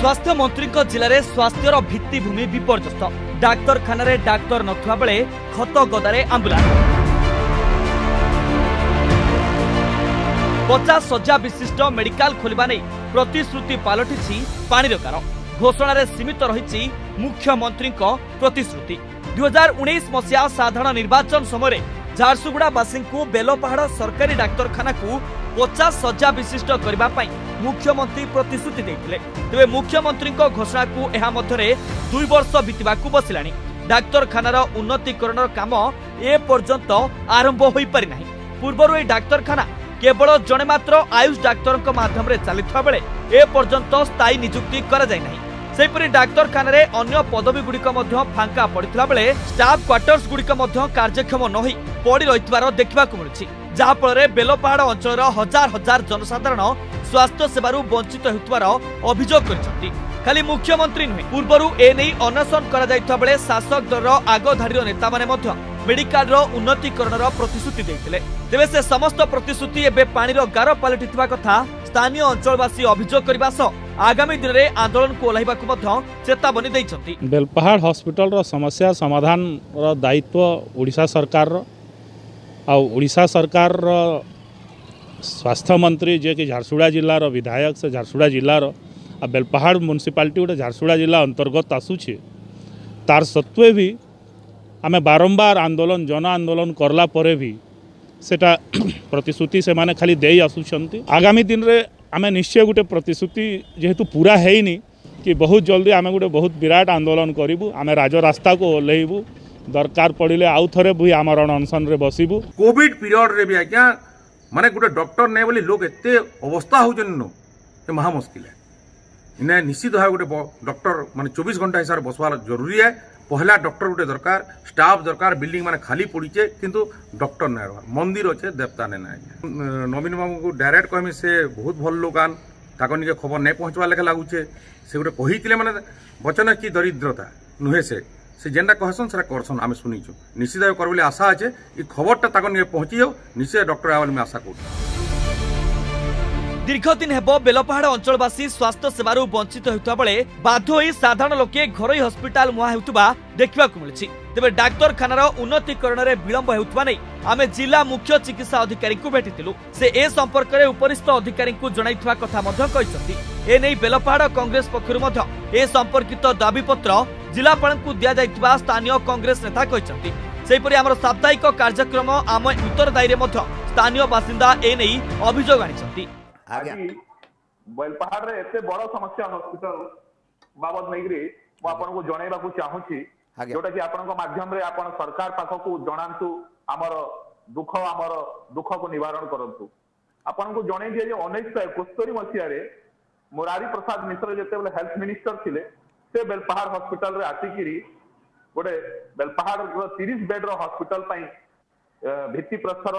ସ୍ୱାସ୍ଥ୍ୟ ମନ୍ତ୍ରୀଙ୍କ ଜିଲ୍ଲାରେ ସ୍ୱାସ୍ଥ୍ୟର ଭିତ୍ତିଭୂମି ବିପର୍ଯ୍ୟସ୍ତ ଡାକ୍ତରଖାନାରେ ଡାକ୍ତର ନଥିବା ବେଳେ ଖତ ଗଦାରେ ଆମ୍ବୁଲାନ୍ସ ପଚାଶ ଶଯ୍ୟା ବିଶିଷ୍ଟ ମେଡିକାଲ ଖୋଲିବା ନେଇ ପ୍ରତିଶ୍ରୁତି ପାଲଟିଛି ପାଣିର କାର ଘୋଷଣାରେ ସୀମିତ ରହିଛି ମୁଖ୍ୟମନ୍ତ୍ରୀଙ୍କ ପ୍ରତିଶ୍ରୁତି ଦୁଇ ହଜାର ଉଣେଇଶ ମସିହା ସାଧାରଣ ନିର୍ବାଚନ ସମୟରେ ଝାରସୁଗୁଡ଼ାବାସୀଙ୍କୁ ବେଲପାହାଡ଼ ସରକାରୀ ଡାକ୍ତରଖାନାକୁ ପଚାଶ ଶଯ୍ୟା ବିଶିଷ୍ଟ କରିବା ପାଇଁ ମୁଖ୍ୟମନ୍ତ୍ରୀ ପ୍ରତିଶ୍ରୁତି ଦେଇଥିଲେ ତେବେ ମୁଖ୍ୟମନ୍ତ୍ରୀଙ୍କ ଘୋଷଣାକୁ ଏହା ମଧ୍ୟରେ ଦୁଇ ବର୍ଷ ବିତିବାକୁ ବସିଲାଣି ଡାକ୍ତରଖାନାର ଉନ୍ନତିକରଣର କାମ ଏ ପର୍ଯ୍ୟନ୍ତ ଆରମ୍ଭ ହୋଇପାରିନାହିଁ ପୂର୍ବରୁ ଏହି ଡାକ୍ତରଖାନା କେବଳ ଜଣେ ମାତ୍ର ଆୟୁଷ ଡାକ୍ତରଙ୍କ ମାଧ୍ୟମରେ ଚାଲିଥିବା ବେଳେ ଏ ପର୍ଯ୍ୟନ୍ତ ସ୍ଥାୟୀ ନିଯୁକ୍ତି କରାଯାଇନାହିଁ ସେହିପରି ଡାକ୍ତରଖାନାରେ ଅନ୍ୟ ପଦବୀଗୁଡ଼ିକ ମଧ୍ୟ ଫାଙ୍କା ପଡ଼ିଥିଲା ବେଳେ ଷ୍ଟାଫ୍ କ୍ୱାର୍ଟର୍ସଗୁଡ଼ିକ ମଧ୍ୟ କାର୍ଯ୍ୟକ୍ଷମ ନ ହୋଇ ପଡ଼ି ରହିଥିବାର ଦେଖିବାକୁ ମିଳୁଛି ଯାହାଫଳରେ ବେଲପାହାଡ଼ ଅଞ୍ଚଳର ହଜାର ହଜାର ଜନସାଧାରଣ ସ୍ୱାସ୍ଥ୍ୟସେବାରୁ ବଞ୍ଚିତ ହେଉଥିବାର ଅଭିଯୋଗ କରିଛନ୍ତି ଖାଲି ମୁଖ୍ୟମନ୍ତ୍ରୀ ନୁହେଁ ପୂର୍ବରୁ ଏ ନେଇ ଅନଶନ କରାଯାଇଥିବା ବେଳେ ଶାସକ ଦଳର ଆଗଧାଡ଼ିର ନେତାମାନେ ମଧ୍ୟ ମେଡିକାଲର ଉନ୍ନତିକରଣର ପ୍ରତିଶ୍ରୁତି ଦେଇଥିଲେ ତେବେ ସେ ସମସ୍ତ ପ୍ରତିଶ୍ରୁତି ଏବେ ପାଣିର ଗାର ପାଲଟିଥିବା କଥା ସ୍ଥାନୀୟ ଅଞ୍ଚଳବାସୀ ଅଭିଯୋଗ କରିବା ସହ ଆଗାମୀ ଦିନରେ ଆନ୍ଦୋଳନକୁ ଓହ୍ଲାଇବାକୁ ମଧ୍ୟ ଚେତାବନୀ ଦେଇଛନ୍ତି ବେଲପାହାଡ଼ ହସ୍ପିଟାଲର ସମସ୍ୟା ସମାଧାନର ଦାୟିତ୍ୱ ଓଡ଼ିଶା ସରକାରର ଆଉ ଓଡ଼ିଶା ସରକାରର ସ୍ୱାସ୍ଥ୍ୟମନ୍ତ୍ରୀ ଯିଏକି ଝାରସୁଗୁଡ଼ା ଜିଲ୍ଲାର ବିଧାୟକ ସେ ଝାରସୁଗୁଡ଼ା ଜିଲ୍ଲାର ଆଉ ବେଲପାହାଡ଼ ମ୍ୟୁନିସିପାଲିଟି ଗୋଟେ ଝାରସୁଗୁଡ଼ା ଜିଲ୍ଲା ଅନ୍ତର୍ଗତ ଆସୁଛି ତାର ସତ୍ତ୍ୱେ ବି ଆମେ ବାରମ୍ବାର ଆନ୍ଦୋଳନ ଜନ ଆନ୍ଦୋଳନ କଲା ପରେ ବି ସେଟା ପ୍ରତିଶ୍ରୁତି ସେମାନେ ଖାଲି ଦେଇ ଆସୁଛନ୍ତି ଆଗାମୀ ଦିନରେ आम निश्चय गोटे प्रतिश्रुति जेहेतु पूरा है कि बहुत जल्दी आम गोटे बहुत विराट आंदोलन करूँ आम राजस्ता को ओह्लैबू दरकार पड़े आउ थे भी आम में बसबू कोविड पीरियड में भी आज्ञा माने गोटे डक्टर नहीं बोली लोग एत अवस्था हो महा मुस्किल इन्हें निश्चित भाव गोटे डक्टर मानते चौबीस घंटा हिसाब से बसवार जरूरी है পহলা ডক্টর গোটে দরকার স্টাফ দরকার বিল্ডিং মানে খালি পড়িছে কিন্তু ডক্টর নাই রহবার মন্দির অছে দেবতানে নাই নবীন বাবুকে ডাইরেক্ট কহমি সে বহুত ভাল লোক আন তাকে নিকে খবর নাই পৌঁছবার লেখা লাগুছে সে গোটে কহিলে মানে বচন কি দরিদ্রতা নুহে সে সে যেটা কহসন সেটা করসন আমি শুনিছু নিশ্চিত ভাবে করবো আশা আছে এই খবরটা তাকে নিয়ে পৌঁছি যাও নিশ্চয় ডক্টর হওয়ার আমি আশা করছি দীর্ঘদিন হব বেলপাহাড় অঞ্চলবাসী স্বাস্থ্য সেবু বঞ্চিত হেউথা বেড়ে বাধ্য হয়ে সাধারণ লোকে ঘরোই হসপিটাল মুহাঁ হেউথা দেখা মিছে তবে ডাক্তারখানার উন্নতিকরণের বিলম্ব হেউথা নেই আমি জেলা মুখ্য চিকিৎসা অধিকারী ভেটিলু সে এ সম্পর্কের উপরিস্থ অধিকারী জনাই কথা এনে বেলপাহাড় কংগ্রেস পক্ষ এ সম্পর্কিত দাবিপত্র জেলাপাল দিয়া স্থানীয় কংগ্রেস নেতা সেইপরি আমার সাপ্তাহিক কার্যক্রম আম উত্তরদায়ী স্থানীয় বাসিন্দা এনে অভিযোগ আনিছেন ଆଜି ବୈଲପାହାଡ଼ରେ ଏତେ ବଡ ସମସ୍ୟା ହସ୍ପିଟାଲ ବାବଦ ନେଇକିରି ମୁଁ ଆପଣଙ୍କୁ ଜଣେଇବାକୁ ଚାହୁଁଛି ଯୋଉଟା କି ଆପଣଙ୍କ ମାଧ୍ୟମରେ ଆପଣ ସରକାର ପାଖକୁ ଜଣାନ୍ତୁ ଆମର ଦୁଃଖ ଆମର ଦୁଃଖକୁ ନିବାରଣ କରନ୍ତୁ ଆପଣଙ୍କୁ ଜଣେଇ ଦିଏ ଯେ ଉଣେଇଶହ ଏକସ୍ତରୀ ମସିହାରେ ମୁରାରୀ ପ୍ରସାଦ ମିଶ୍ର ଯେତେବେଳେ ହେଲ୍ଥ ମିନିଷ୍ଟର ଥିଲେ ସେ ବେଲପାହାଡ ହସ୍ପିଟାଲରେ ଆସିକିରି ଗୋଟେ ବେଲପାହାଡ଼ ତିରିଶ ବେଡର ହସ୍ପିଟାଲ ପାଇଁ ଭିତ୍ତିପ୍ରସ୍ତର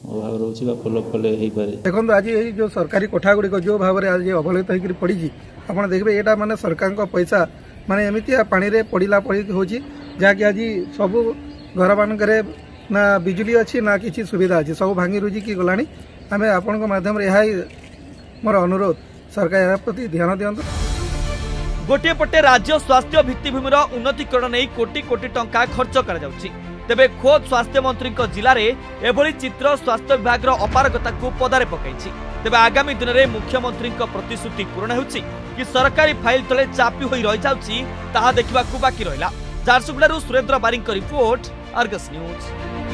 ଅଭାବ ରହୁଛି ବା ଫଲୋଅପ୍ କଲେ ହେଇପାରେ ଦେଖନ୍ତୁ ଆଜି ଏଇ ଯେଉଁ ସରକାରୀ କୋଠା ଗୁଡ଼ିକ ଯେଉଁ ଭାବରେ ଆଜି ଅବହେଳିତ ହେଇକରି ପଡ଼ିଛି ଆପଣ ଦେଖିବେ ଏଇଟା ମାନେ ସରକାରଙ୍କ ପଇସା ମାନେ ଏମିତିଆ ପାଣିରେ ପଡ଼ିଲା ପଡ଼ି ହେଉଛି ଯାହାକି ଆଜି ସବୁ ଘରମାନଙ୍କରେ ନା ବିଜୁଳି ଅଛି ନା କିଛି ସୁବିଧା ଅଛି ସବୁ ଭାଙ୍ଗି ରୁଜିକି ଗଲାଣି ଆମେ ଆପଣଙ୍କ ମାଧ୍ୟମରେ ଏହା ହିଁ ମୋର ଅନୁରୋଧ ସରକାର ଏହା ପ୍ରତି ଧ୍ୟାନ ଦିଅନ୍ତୁ ଗୋଟିଏ ପଟେ ରାଜ୍ୟ ସ୍ୱାସ୍ଥ୍ୟ ଭିତ୍ତିଭୂମିର ଉନ୍ନତିକରଣ ନେଇ କୋଟି କୋଟି ଟଙ୍କା ଖର୍ଚ୍ଚ କରାଯାଉଛି ତେବେ ଖୋଦ ସ୍ୱାସ୍ଥ୍ୟ ମନ୍ତ୍ରୀଙ୍କ ଜିଲ୍ଲାରେ ଏଭଳି ଚିତ୍ର ସ୍ୱାସ୍ଥ୍ୟ ବିଭାଗର ଅପାରଗତାକୁ ପଦାରେ ପକାଇଛି ତେବେ ଆଗାମୀ ଦିନରେ ମୁଖ୍ୟମନ୍ତ୍ରୀଙ୍କ ପ୍ରତିଶ୍ରୁତି ପୂରଣ ହେଉଛି କି ସରକାରୀ ଫାଇଲ ତଳେ ଚାପି ହୋଇ ରହିଯାଉଛି ତାହା ଦେଖିବାକୁ ବାକି ରହିଲା ଝାରସୁଗୁଡ଼ାରୁ ସୁରେନ୍ଦ୍ର ବାରିଙ୍କ ରିପୋର୍ଟ ଆର୍ଗସ୍ ନ୍ୟୁଜ୍